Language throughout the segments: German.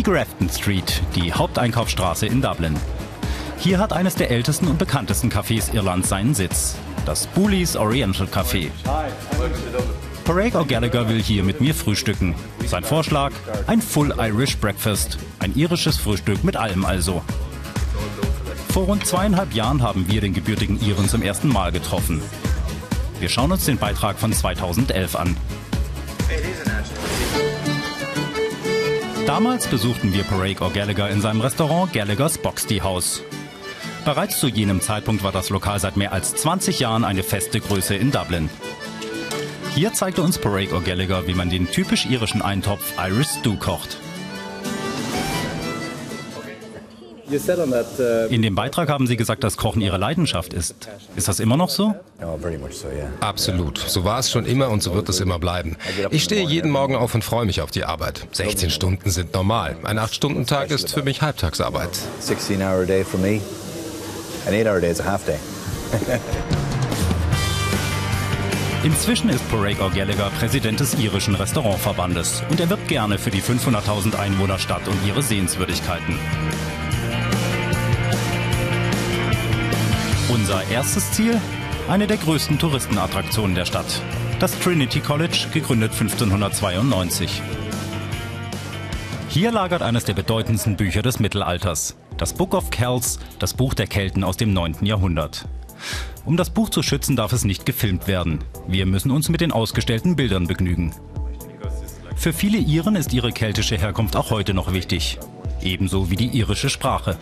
Die Grafton Street, die Haupteinkaufsstraße in Dublin. Hier hat eines der ältesten und bekanntesten Cafés Irlands seinen Sitz. Das Boolies Oriental Café. Parag O'Gallagher will hier mit mir frühstücken. Sein Vorschlag? Ein Full Irish Breakfast. Ein irisches Frühstück mit allem also. Vor rund zweieinhalb Jahren haben wir den gebürtigen Iren zum ersten Mal getroffen. Wir schauen uns den Beitrag von 2011 an. Damals besuchten wir Parag O'Gallagher in seinem Restaurant Gallagher's Boxty House. Bereits zu jenem Zeitpunkt war das Lokal seit mehr als 20 Jahren eine feste Größe in Dublin. Hier zeigte uns Parag O'Gallagher, wie man den typisch irischen Eintopf Irish Stew kocht. In dem Beitrag haben Sie gesagt, dass Kochen Ihre Leidenschaft ist. Ist das immer noch so? Absolut. So war es schon immer und so wird es immer bleiben. Ich stehe jeden Morgen auf und freue mich auf die Arbeit. 16 Stunden sind normal. Ein 8-Stunden-Tag ist für mich Halbtagsarbeit. 16-hour day for me. An 8-hour day is a half day. Inzwischen ist Parag O'Gallagher Präsident des irischen Restaurantverbandes und er wirbt gerne für die 500.000 Einwohnerstadt und ihre Sehenswürdigkeiten. Unser erstes Ziel? Eine der größten Touristenattraktionen der Stadt. Das Trinity College, gegründet 1592. Hier lagert eines der bedeutendsten Bücher des Mittelalters. Das Book of Kells, das Buch der Kelten aus dem 9. Jahrhundert. Um das Buch zu schützen, darf es nicht gefilmt werden. Wir müssen uns mit den ausgestellten Bildern begnügen. Für viele Iren ist ihre keltische Herkunft auch heute noch wichtig. Ebenso wie die irische Sprache.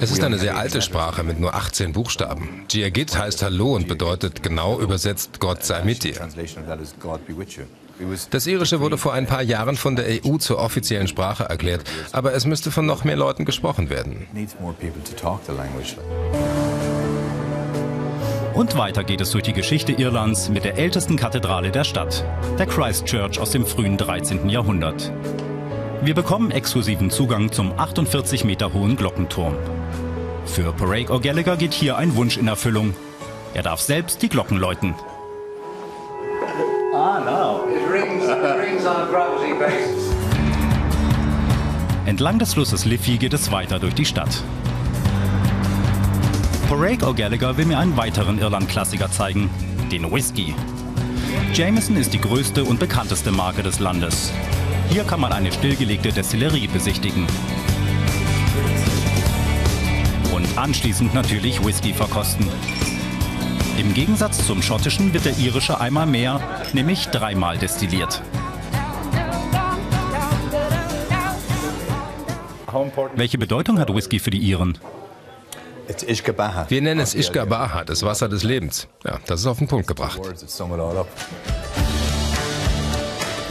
Es ist eine sehr alte Sprache mit nur 18 Buchstaben. Giagit heißt Hallo und bedeutet genau übersetzt Gott sei mit dir. Das Irische wurde vor ein paar Jahren von der EU zur offiziellen Sprache erklärt, aber es müsste von noch mehr Leuten gesprochen werden. Und weiter geht es durch die Geschichte Irlands mit der ältesten Kathedrale der Stadt, der Christ Church aus dem frühen 13. Jahrhundert. Wir bekommen exklusiven Zugang zum 48 Meter hohen Glockenturm. Für Parag O'Gallagher geht hier ein Wunsch in Erfüllung. Er darf selbst die Glocken läuten. Ah, no. It rings, it rings on a gravity basis. Entlang des Flusses Liffey geht es weiter durch die Stadt. Parag O'Gallagher will mir einen weiteren Irland-Klassiker zeigen, den Whisky. Jameson ist die größte und bekannteste Marke des Landes. Hier kann man eine stillgelegte Destillerie besichtigen. Und anschließend natürlich Whisky verkosten. Im Gegensatz zum schottischen wird der irische einmal mehr, nämlich dreimal destilliert. Welche Bedeutung hat Whisky für die Iren? Wir nennen es Ishgabaha, das Wasser des Lebens. Ja, das ist auf den Punkt gebracht.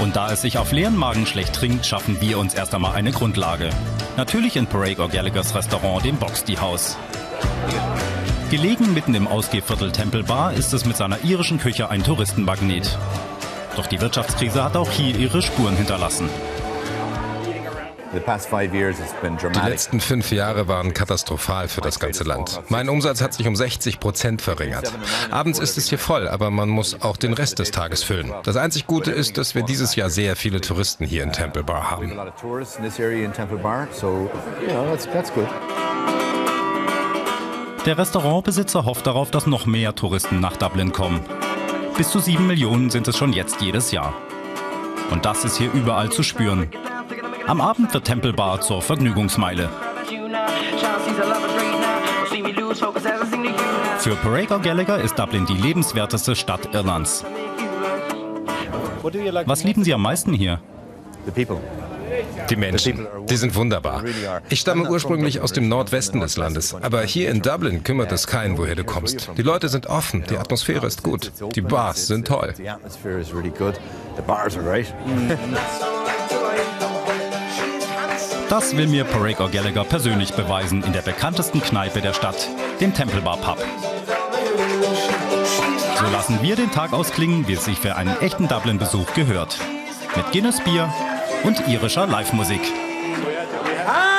Und da es sich auf leeren Magen schlecht trinkt, schaffen wir uns erst einmal eine Grundlage. Natürlich in Parag O'Gallaghers Restaurant, dem Boxty House. Gelegen mitten im Ausgehviertel Temple Bar ist es mit seiner irischen Küche ein Touristenmagnet. Doch die Wirtschaftskrise hat auch hier ihre Spuren hinterlassen. Die letzten fünf Jahre waren katastrophal für das ganze Land. Mein Umsatz hat sich um 60 Prozent verringert. Abends ist es hier voll, aber man muss auch den Rest des Tages füllen. Das einzig Gute ist, dass wir dieses Jahr sehr viele Touristen hier in Temple Bar haben. Der Restaurantbesitzer hofft darauf, dass noch mehr Touristen nach Dublin kommen. Bis zu sieben Millionen sind es schon jetzt jedes Jahr. Und das ist hier überall zu spüren. Am Abend wird Temple Bar zur Vergnügungsmeile. Für Parag O'Gallagher ist Dublin die lebenswerteste Stadt Irlands. Was lieben Sie am meisten hier? Die Menschen, die sind wunderbar. Ich stamme ursprünglich aus dem Nordwesten des Landes, aber hier in Dublin kümmert es keinen, woher du kommst. Die Leute sind offen, die Atmosphäre ist gut, die Bars sind toll. Das will mir Parag O'Gallagher persönlich beweisen in der bekanntesten Kneipe der Stadt, dem Temple Bar Pub. So lassen wir den Tag ausklingen, wie es sich für einen echten Dublin-Besuch gehört. Mit Guinness Bier und irischer Live-Musik. Ah,